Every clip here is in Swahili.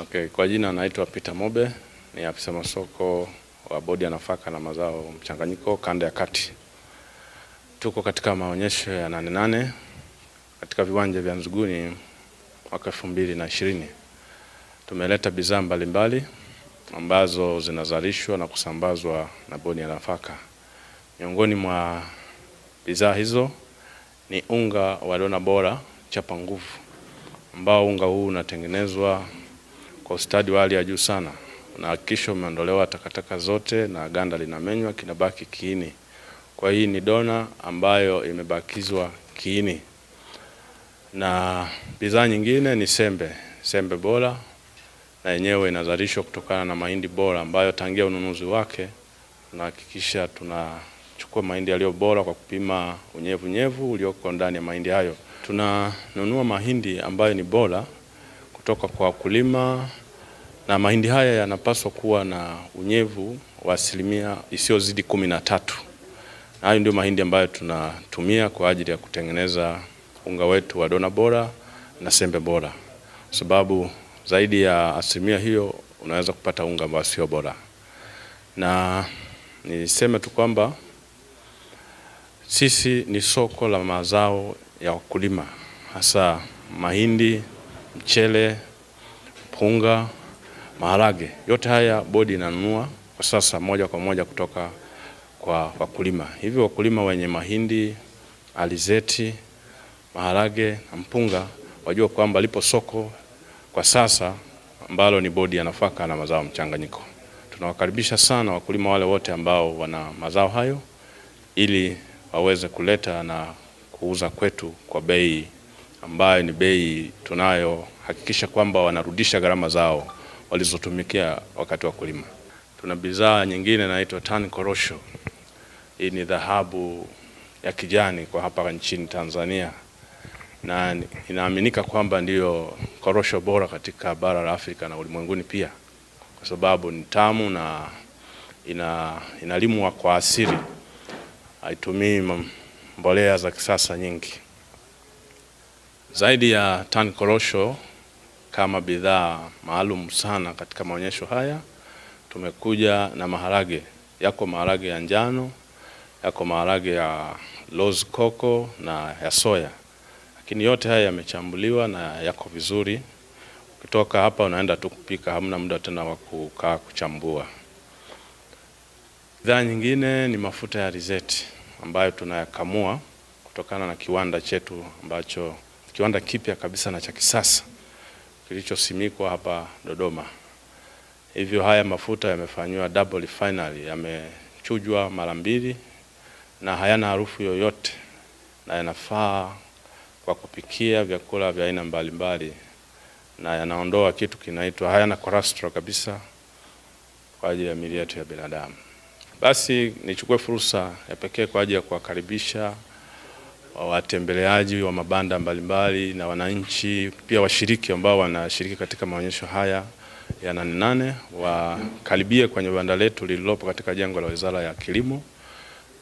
Okay, kwa jina naitwa Peter Mobe, ni afisa masoko wa bodi ya nafaka na mazao mchanganyiko kanda ya kati. Tuko katika maonyesho ya nane nane katika viwanja vya Nzuguni mwaka elfu mbili na ishirini. Tumeleta bidhaa mbalimbali ambazo zinazalishwa na kusambazwa na bodi ya nafaka. Miongoni mwa bidhaa hizo ni unga wa dona bora chapa nguvu, ambao unga huu unatengenezwa kwa ustadi wa hali ya juu sana. Unahakikisha umeondolewa takataka zote na ganda linamenywa, kinabaki kiini. Kwa hii ni dona ambayo imebakizwa kiini. Na bidhaa nyingine ni sembe, sembe bora na yenyewe inazalishwa kutokana na mahindi bora ambayo tangia ununuzi wake tunahakikisha tunachukua mahindi yaliyo bora kwa kupima unyevu nyevu ulioko ndani ya mahindi hayo. Tunanunua mahindi ambayo ni bora kutoka kwa wakulima na mahindi haya yanapaswa kuwa na unyevu wa asilimia isiyozidi kumi na tatu. Na hayo ndio mahindi ambayo tunatumia kwa ajili ya kutengeneza unga wetu wa dona bora na sembe bora, sababu zaidi ya asilimia hiyo unaweza kupata unga ambao sio bora. Na niseme tu kwamba sisi ni soko la mazao ya wakulima, hasa mahindi, mchele, mpunga, maharage. Yote haya bodi inanunua kwa sasa moja kwa moja kutoka kwa wakulima. Hivyo wakulima wenye mahindi, alizeti, maharage na mpunga wajua kwamba lipo soko kwa sasa ambalo ni bodi ya nafaka na mazao mchanganyiko. Tunawakaribisha sana wakulima wale wote ambao wana mazao hayo ili waweze kuleta na kuuza kwetu kwa bei ambayo ni bei tunayohakikisha kwamba wanarudisha gharama zao walizotumikia wakati wa kulima. Tuna bidhaa nyingine inaitwa tan korosho. Hii ni dhahabu ya kijani kwa hapa nchini Tanzania na inaaminika kwamba ndiyo korosho bora katika bara la Afrika na ulimwenguni pia, kwa sababu ni tamu na ina, inalimwa kwa asili, haitumii mbolea za kisasa nyingi. Zaidi ya tan korosho kama bidhaa maalum sana katika maonyesho haya, tumekuja na maharage. Yako maharage ya njano, yako maharage ya rose coco na ya soya lakini yote haya yamechambuliwa na yako vizuri. Ukitoka hapa unaenda tu kupika, hamna muda tena wa kukaa kuchambua. Bidhaa nyingine ni mafuta ya alizeti ambayo tunayakamua kutokana na kiwanda chetu ambacho kiwanda kipya kabisa na cha kisasa kilichosimikwa hapa Dodoma. Hivyo haya mafuta yamefanywa double refinery, yamechujwa mara mbili na hayana harufu yoyote na yanafaa kwa kupikia vyakula vya aina mbalimbali na yanaondoa kitu kinaitwa, hayana cholesterol kabisa kwa ajili ya miili yetu ya binadamu. Basi nichukue fursa ya pekee kwa ajili ya kuwakaribisha watembeleaji wa mabanda mbalimbali na wananchi pia washiriki ambao wanashiriki katika maonyesho haya ya nane nane wakaribie kwenye banda letu lililopo katika jengo la Wizara ya Kilimo.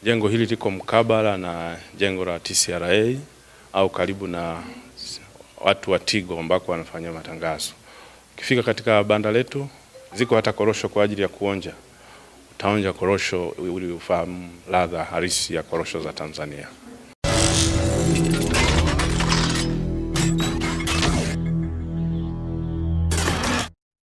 Jengo hili liko mkabala na jengo la TCRA au karibu na watu wa Tigo ambako wanafanya matangazo. Ukifika katika banda letu, ziko hata korosho kwa ajili ya kuonja. Utaonja korosho ili ufahamu ladha halisi ya korosho za Tanzania.